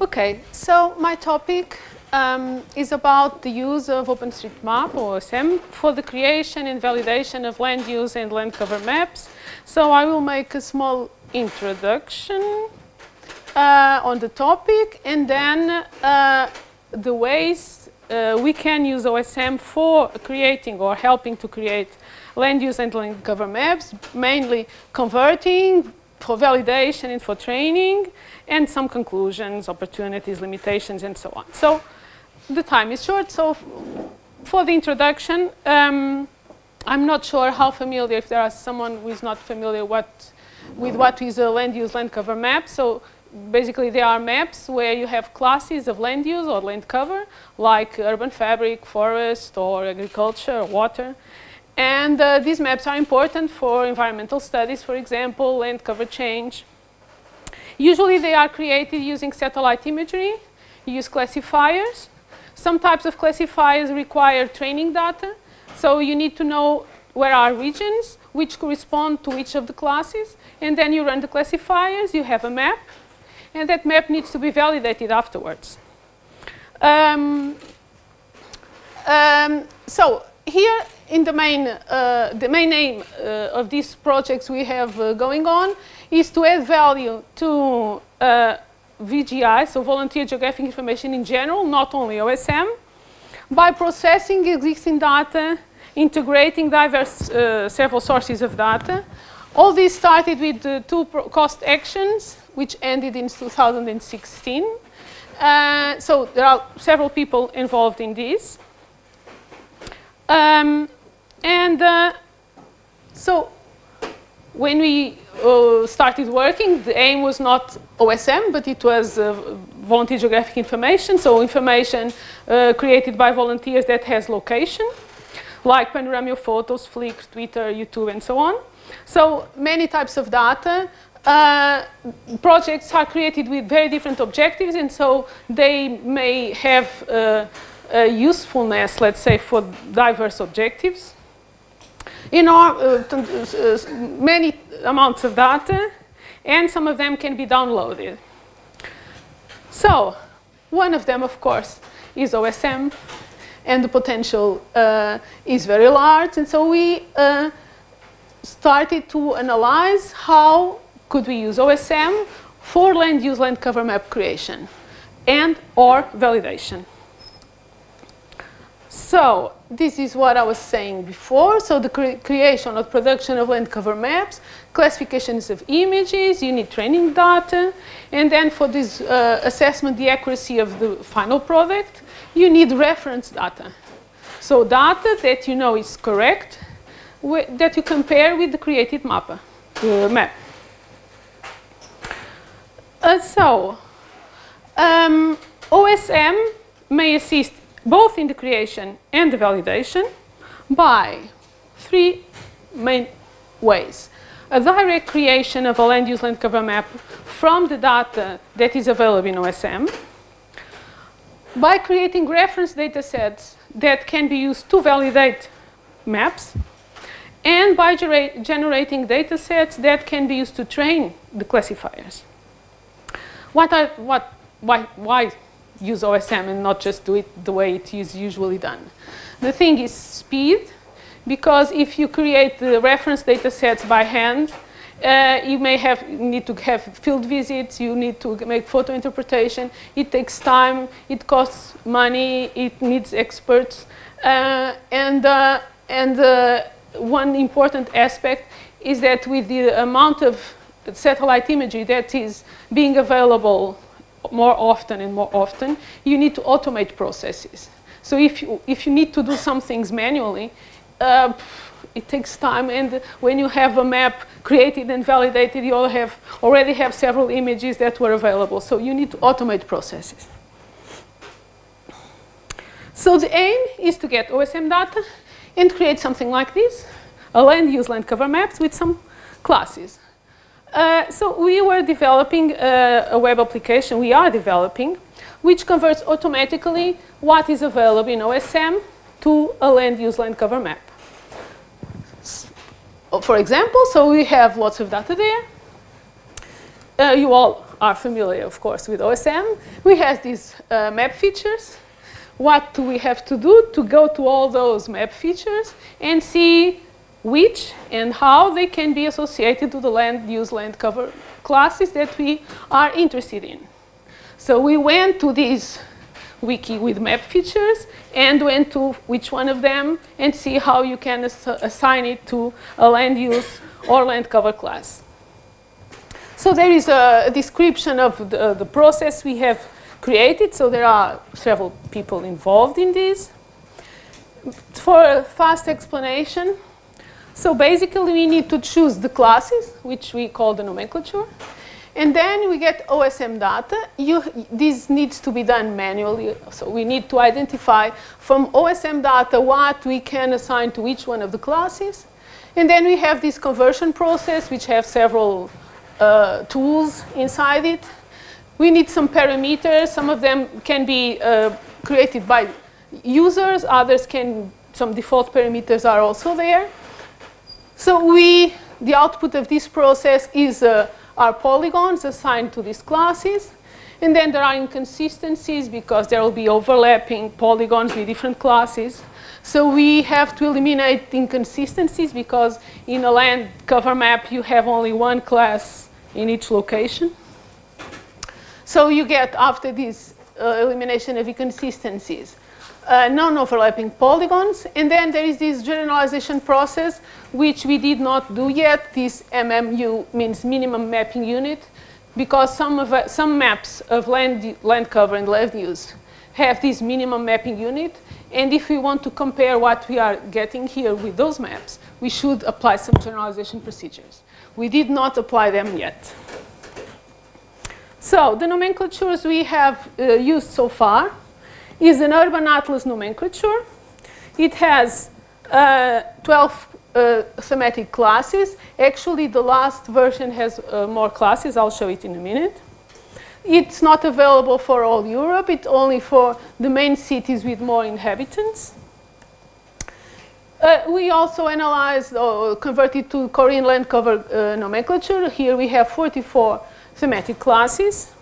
Okay, so my topic um, is about the use of OpenStreetMap or OSM for the creation and validation of land use and land cover maps. So I will make a small introduction uh, on the topic and then uh, the ways uh, we can use OSM for creating or helping to create land use and land cover maps, mainly converting for validation and for training, and some conclusions, opportunities, limitations, and so on. So the time is short, so for the introduction, um, I'm not sure how familiar, if there is someone who is not familiar what, with what is a land use land cover map. So basically there are maps where you have classes of land use or land cover, like urban fabric, forest, or agriculture, water. And uh, these maps are important for environmental studies, for example, land cover change. Usually they are created using satellite imagery, you use classifiers. Some types of classifiers require training data, so you need to know where are regions, which correspond to each of the classes, and then you run the classifiers, you have a map, and that map needs to be validated afterwards. Um, um, so here in the main, uh, the main aim uh, of these projects we have uh, going on is to add value to uh, VGI, so volunteer geographic information in general, not only OSM, by processing existing data, integrating diverse uh, several sources of data. All this started with two cost actions, which ended in 2016. Uh, so there are several people involved in this. Um, and uh, so when we uh, started working, the aim was not OSM, but it was uh, volunteer geographic information, so information uh, created by volunteers that has location, like Panoramio photos, Flickr, Twitter, YouTube, and so on. So many types of data. Uh, projects are created with very different objectives, and so they may have uh, usefulness, let's say, for diverse objectives. You our, uh, uh, many amounts of data, and some of them can be downloaded. So, one of them, of course, is OSM, and the potential uh, is very large, and so we uh, started to analyze how could we use OSM for land use land cover map creation and or validation. So this is what I was saying before. So the cre creation or production of land cover maps, classifications of images, you need training data, and then for this uh, assessment, the accuracy of the final product, you need reference data. So data that you know is correct, that you compare with the created map. Uh, map. Uh, so, um, OSM may assist both in the creation and the validation by three main ways. A direct creation of a land use land cover map from the data that is available in OSM, by creating reference data sets that can be used to validate maps, and by generating data sets that can be used to train the classifiers. What are, what, why, why use OSM and not just do it the way it is usually done. The thing is speed, because if you create the reference data sets by hand, uh, you may have need to have field visits, you need to make photo interpretation, it takes time, it costs money, it needs experts. Uh, and uh, and uh, one important aspect is that with the amount of satellite imagery that is being available more often and more often, you need to automate processes. So if you, if you need to do some things manually, uh, it takes time and when you have a map created and validated, you have, already have several images that were available. So you need to automate processes. So the aim is to get OSM data and create something like this, a land use land cover maps with some classes. Uh, so we were developing uh, a web application, we are developing, which converts automatically what is available in OSM to a land use land cover map. For example, so we have lots of data there. Uh, you all are familiar, of course, with OSM, we have these uh, map features. What do we have to do to go to all those map features and see which and how they can be associated to the land use land cover classes that we are interested in. So we went to this wiki with map features and went to which one of them and see how you can ass assign it to a land use or land cover class. So there is a, description of the, the process we have created. So there are several people involved in this. For a fast explanation, so basically, we need to choose the classes, which we call the nomenclature. And then we get OSM data. You, this needs to be done manually. So we need to identify from OSM data what we can assign to each one of the classes. And then we have this conversion process, which have several uh, tools inside it. We need some parameters. Some of them can be uh, created by users. Others can, some default parameters are also there. So we, the output of this process is uh, our polygons assigned to these classes. And then there are inconsistencies because there will be overlapping polygons with different classes. So we have to eliminate inconsistencies because in a land cover map you have only one class in each location. So you get, after this uh, elimination of inconsistencies, uh, non-overlapping polygons. And then there is this generalization process, which we did not do yet. This MMU means minimum mapping unit, because some, of, uh, some maps of land, land cover and land use have this minimum mapping unit. And if we want to compare what we are getting here with those maps, we should apply some generalization procedures. We did not apply them yet. So the nomenclatures we have uh, used so far is an urban atlas nomenclature. It has uh, 12 uh, thematic classes. Actually, the last version has uh, more classes. I'll show it in a minute. It's not available for all Europe. It's only for the main cities with more inhabitants. Uh, we also analyzed or converted to CORINE land cover uh, nomenclature. Here we have 44 thematic classes.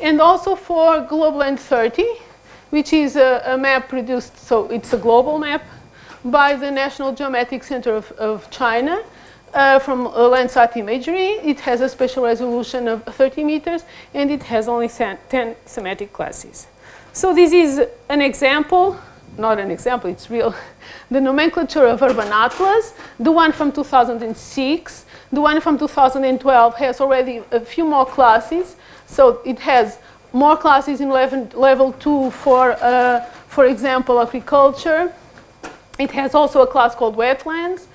And also for GlobeLand 30, which is a, a, map produced, so it's a global map by the National Geomatics Center of, of China uh, from Landsat imagery. It has a spatial resolution of 30 meters and it has only 10 thematic classes. So this is an example, not an example, it's real. the nomenclature of Urban Atlas, the one from 2006, the one from 2012 has already a few more classes. So it has more classes in level, level two for, uh, for example, agriculture. It has also a class called wetlands.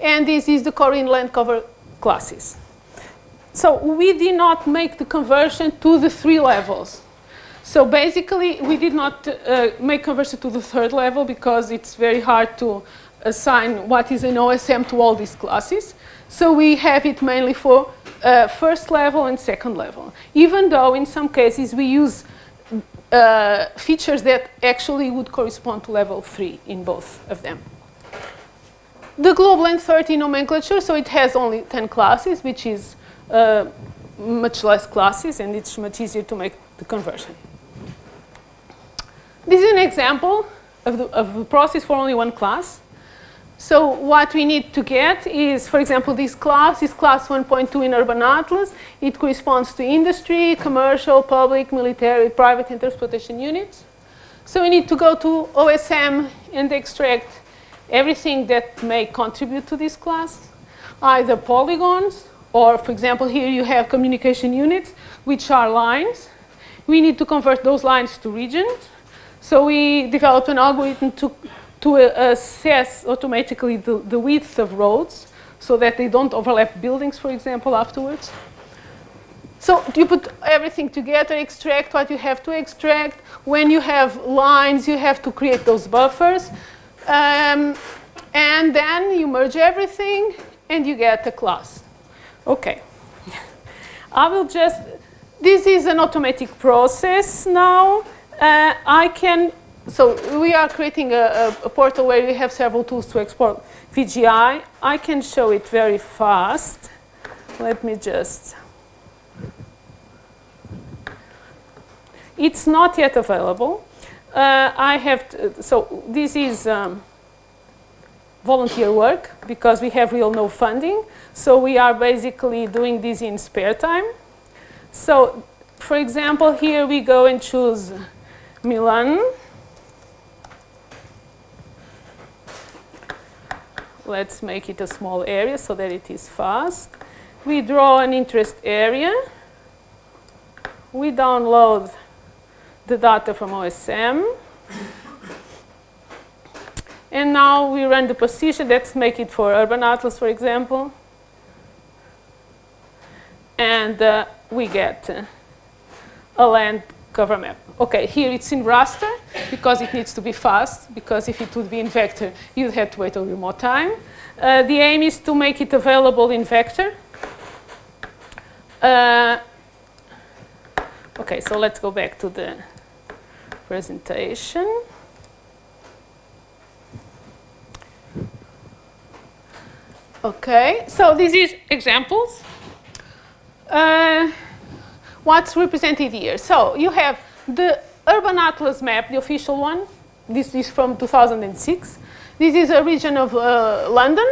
And this is the CORINE land cover classes. So we did not make the conversion to the three levels. So basically, we did not uh, make conversion to the third level because it's very hard to assign what is an OSM to all these classes. So we have it mainly for uh, first level and second level, even though in some cases we use uh, features that actually would correspond to level 3 in both of them. The GlobeLand 30 nomenclature, so it has only 10 classes, which is uh, much less classes, and it's much easier to make the conversion. This is an example of the, of the process for only one class. So what we need to get is, for example, this class is class 1.2 in Urban Atlas. It corresponds to industry, commercial, public, military, private and transportation units. So we need to go to OSM and extract everything that may contribute to this class, either polygons, or for example, here you have communication units, which are lines. We need to convert those lines to regions. So we developed an algorithm to to assess automatically the, the width of roads so that they don't overlap buildings, for example, afterwards. So you put everything together, extract what you have to extract. When you have lines, you have to create those buffers. Um, and then you merge everything and you get a class. Okay. I will just, this is an automatic process now. Uh, I can so we are creating a, a, a, portal where we have several tools to export VGI. I can show it very fast. Let me just. It's not yet available. Uh, I have, to, so this is um, volunteer work because we have real no funding. So we are basically doing this in spare time. So for example, here we go and choose Milan. Let's make it a small area so that it is fast. We draw an interest area. We download the data from OSM. And now we run the position. Let's make it for Urban Atlas, for example. And uh, we get uh, a land cover map. Okay, here it's in raster because it needs to be fast, because if it would be in vector, you'd have to wait a little more time. Uh, the aim is to make it available in vector. Uh, okay, so let's go back to the presentation. Okay, so this is examples. Uh, what's represented here? So you have the Urban Atlas map, the official one. This is from 2006. This is a region of uh, London.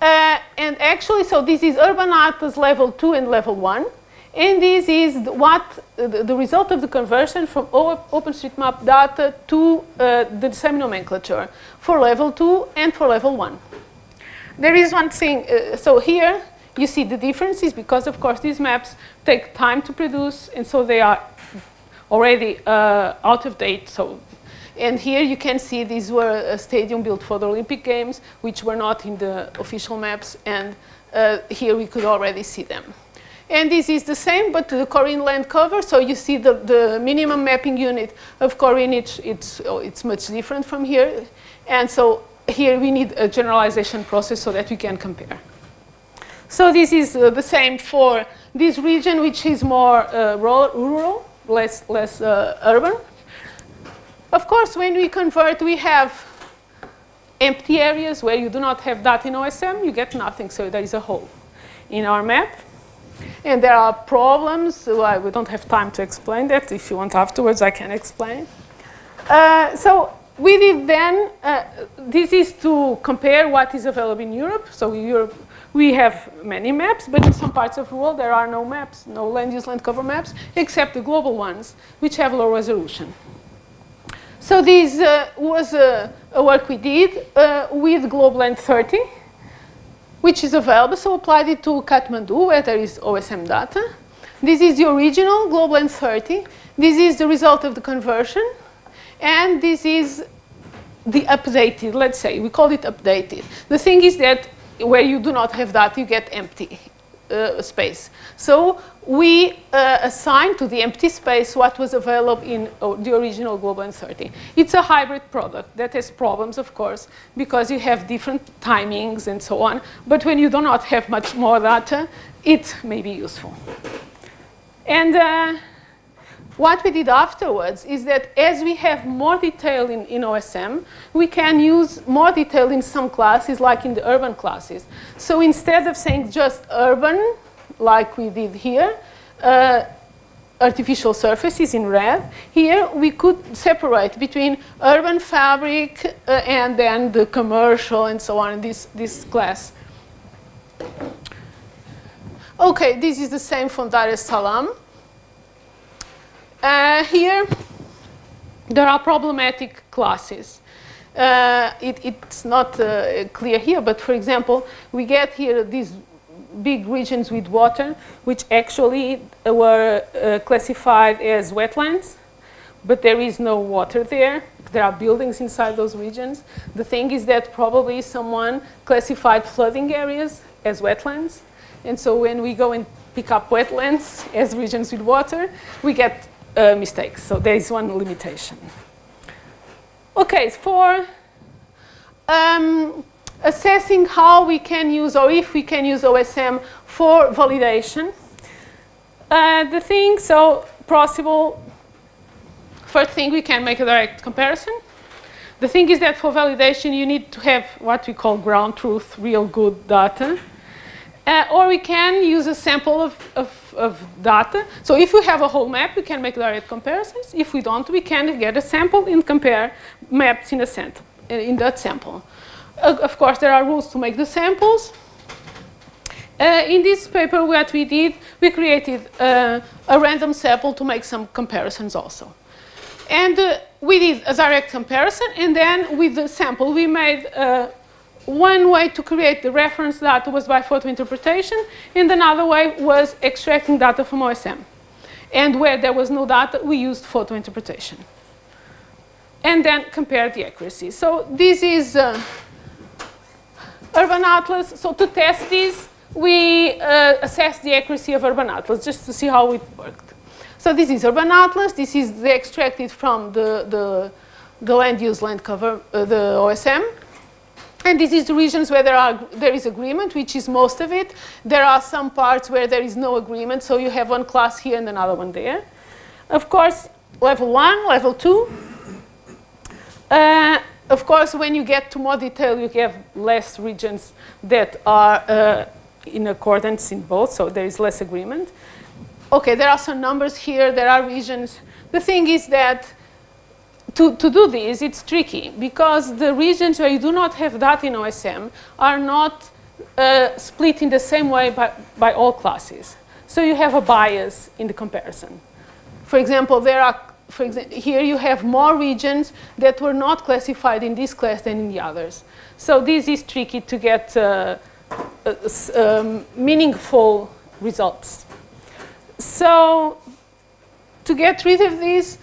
Uh, and actually, so this is Urban Atlas level 2 and level 1. And this is what the, result of the conversion from OpenStreetMap data to uh, the same nomenclature for level 2 and for level 1. There is one thing, uh, so here you see the differences because of course these maps take time to produce and so they are already uh, out of date. So, and here you can see these were a stadium built for the Olympic Games which were not in the official maps and uh, here we could already see them. And this is the same, but the CORINE land cover. So you see the, the minimum mapping unit of CORINE, it's, it's, oh, it's much different from here. And so here we need a generalization process so that we can compare. So this is uh, the same for this region, which is more uh, rural, less, less uh, urban. Of course, when we convert, we have empty areas where you do not have that in OSM, you get nothing, so there is a hole in our map. And there are problems, well, we don't have time to explain that. If you want afterwards, I can explain. Uh, so we did then, uh, this is to compare what is available in Europe. So Europe, we have many maps, but in some parts of the world, there are no maps, no land use land cover maps, except the global ones, which have low resolution. So this uh, was a, a, work we did uh, with GlobeLand 30, which is available. So applied it to Kathmandu, where there is OSM data. This is the original GlobeLand 30. This is the result of the conversion. And this is the updated, let's say, we call it updated. The thing is that where you do not have that, you get empty uh, space. So we uh, assign to the empty space what was available in uh, the original GlobeLand 30. It's a hybrid product that has problems, of course, because you have different timings and so on. But when you do not have much more data, it may be useful. And uh, what we did afterwards is that as we have more detail in, in OSM, we can use more detail in some classes, like in the urban classes. So instead of saying just urban, like we did here, uh, artificial surfaces in red, here we could separate between urban fabric uh, and then the commercial and so on in this, this class. Okay, this is the same from Dar es Salaam. Uh, here, there are problematic classes. Uh, it, it's not uh, clear here, but for example, we get here these big regions with water, which actually were uh, classified as wetlands, but there is no water there. There are buildings inside those regions. The thing is that probably someone classified flooding areas as wetlands. And so when we go and pick up wetlands as regions with water, we get uh, mistakes. So there is one limitation. Okay, for um, assessing how we can use or if we can use OSM for validation, uh, the thing, so possible, first thing we can make a direct comparison. The thing is that for validation you need to have what we call ground truth, real good data. Uh, or we can use a sample of, of of data. So if we have a whole map, we can make direct comparisons. If we don't, we can get a sample and compare maps in, a cent in that sample. Uh, of course, there are rules to make the samples. Uh, in this paper, what we did, we created uh, a random sample to make some comparisons also. And uh, we did a direct comparison, and then with the sample, we made uh, one way to create the reference data was by photo interpretation, and another way was extracting data from OSM. And where there was no data, we used photo interpretation. And then compared the accuracy. So this is uh, Urban Atlas. So to test this, we uh, assessed the accuracy of Urban Atlas just to see how it worked. So this is Urban Atlas. This is the extracted from the, the, the land use land cover, uh, the OSM. And this is the regions where there, are, there is agreement, which is most of it. There are some parts where there is no agreement, so you have one class here and another one there. Of course, level one, level two. Uh, of course, when you get to more detail, you have less regions that are uh, in accordance in both, so there is less agreement. Okay, there are some numbers here, there are regions. The thing is that to, to do this, it's tricky because the regions where you do not have that in OSM are not uh, split in the same way by, by all classes. So you have a bias in the comparison. For example, there are, for here you have more regions that were not classified in this class than in the others. So this is tricky to get uh, uh, um, meaningful results. So to get rid of this,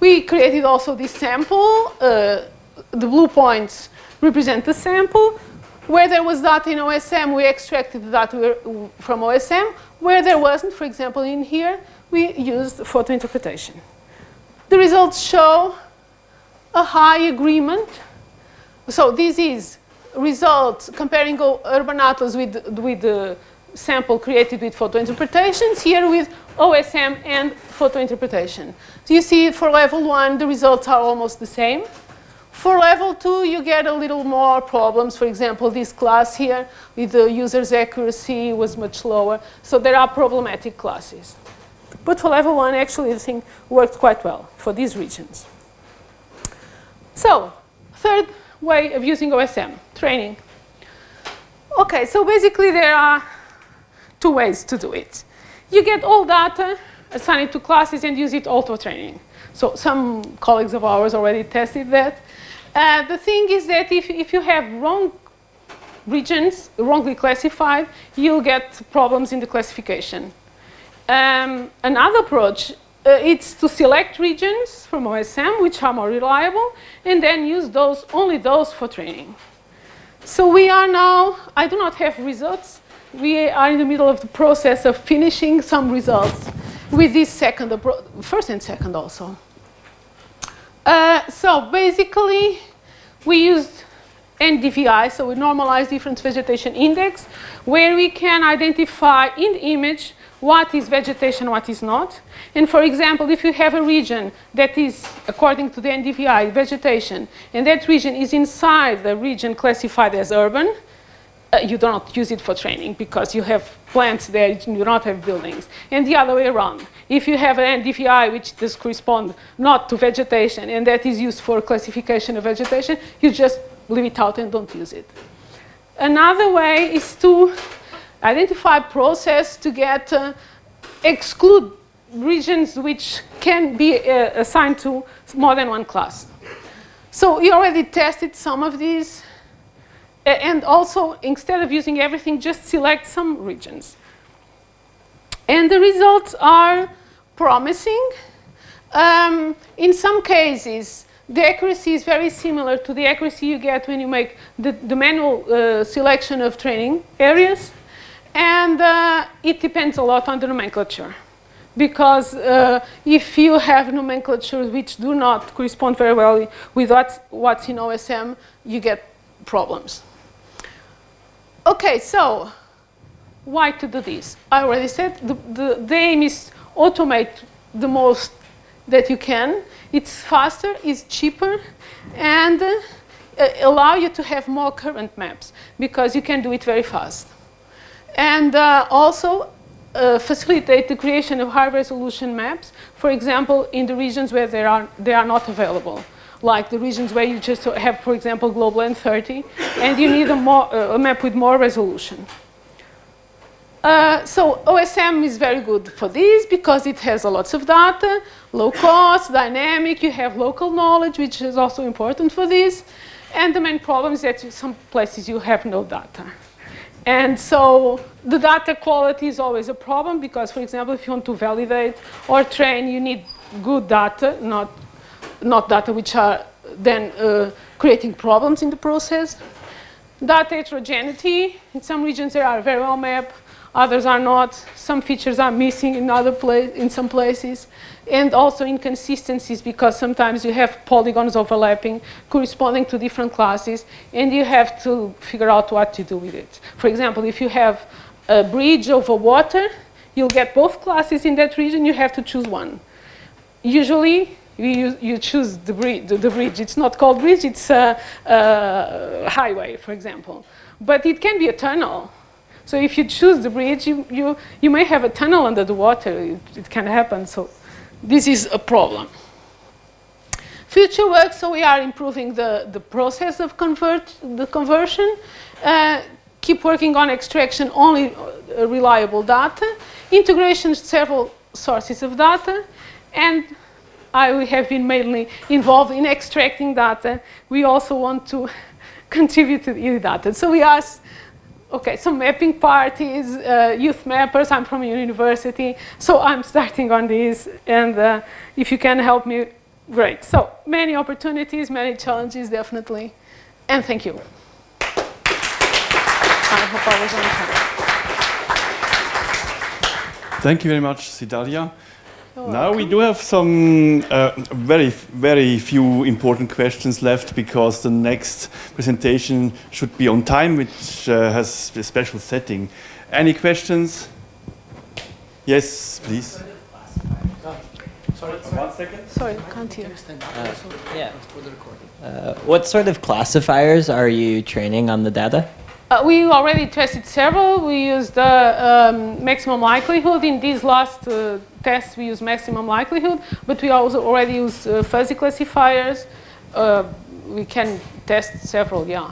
we created also this sample. Uh, the blue points represent the sample. Where there was data in OSM, we extracted the data from OSM. Where there wasn't, for example, in here, we used photo interpretation. The results show a high agreement. So this is results comparing Urban Atlas with, with the sample created with photo interpretations, here with OSM and photo interpretation. So you see for level one, the results are almost the same. For level two, you get a little more problems. For example, this class here with the user's accuracy was much lower. So there are problematic classes. But for level one, actually, the thing worked quite well for these regions. So, third way of using OSM, training. Okay, so basically there are two ways to do it. You get all data, assign it to classes, and use it auto training. So some colleagues of ours already tested that. Uh, the thing is that if, if you have wrong regions, wrongly classified, you'll get problems in the classification. Um, another approach uh, is to select regions from OSM which are more reliable and then use those, only those for training. So we are now, I do not have results we are in the middle of the process of finishing some results with this second, approach, first and second also. Uh, so basically, we used NDVI, so we normalized difference vegetation index, where we can identify in the image what is vegetation, what is not. And for example, if you have a region that is, according to the NDVI, vegetation, and that region is inside the region classified as urban, uh, you do not use it for training because you have plants there, you do not have buildings. And the other way around. If you have an NDVI which does correspond not to vegetation and that is used for classification of vegetation, you just leave it out and don't use it. Another way is to identify process to get uh, exclude regions which can be uh, assigned to more than one class. So we already tested some of these and also, instead of using everything, just select some regions. And the results are promising. Um, in some cases, the accuracy is very similar to the accuracy you get when you make the, the manual uh, selection of training areas. And uh, it depends a lot on the nomenclature. Because uh, if you have nomenclatures which do not correspond very well with what's, what's in OSM, you get problems. Okay, so why to do this? I already said the, the, the aim is automate the most that you can. It's faster, it's cheaper, and uh, allow you to have more current maps because you can do it very fast. And uh, also uh, facilitate the creation of high resolution maps, for example, in the regions where they are, they are not available like the regions where you just have, for example, GlobeLand 30, and you need a, more, uh, a map with more resolution. Uh, so OSM is very good for this because it has a lots of data, low cost, dynamic, you have local knowledge, which is also important for this. And the main problem is that some places you have no data. And so the data quality is always a problem because, for example, if you want to validate or train, you need good data, not, not data which are then uh, creating problems in the process. Data heterogeneity, in some regions they are very well mapped, others are not. Some features are missing in, other place, in some places. And also inconsistencies because sometimes you have polygons overlapping corresponding to different classes and you have to figure out what to do with it. For example, if you have a bridge over water, you'll get both classes in that region, you have to choose one. Usually, you, you choose the bridge, the bridge. It's not called bridge, it's a, a highway, for example. But it can be a tunnel so if you choose the bridge, you, you, you may have a tunnel under the water. It, it can happen. So this is a problem. Future work, so we are improving the, the process of convert, the conversion. Uh, keep working on extraction only uh, reliable data. Integration several sources of data. And I have been mainly involved in extracting data. We also want to contribute to the data. So we ask okay, so mapping parties, uh, YouthMappers, I'm from a university, so I'm starting on this, and uh, if you can help me, great. So many opportunities, many challenges, definitely, and thank you. I hope I was on time. Thank you very much, Cidália. Now we do have some uh, very, very few important questions left because the next presentation should be on time, which uh, has a special setting. Any questions? Yes, please. Sorry, one second. Sorry, can't hear. Uh, yeah. Uh, what sort of classifiers are you training on the data? Uh, we already tested several. We used the um, maximum likelihood. In these last uh, tests, we use maximum likelihood, but we also already use uh, fuzzy classifiers. Uh, we can test several, yeah.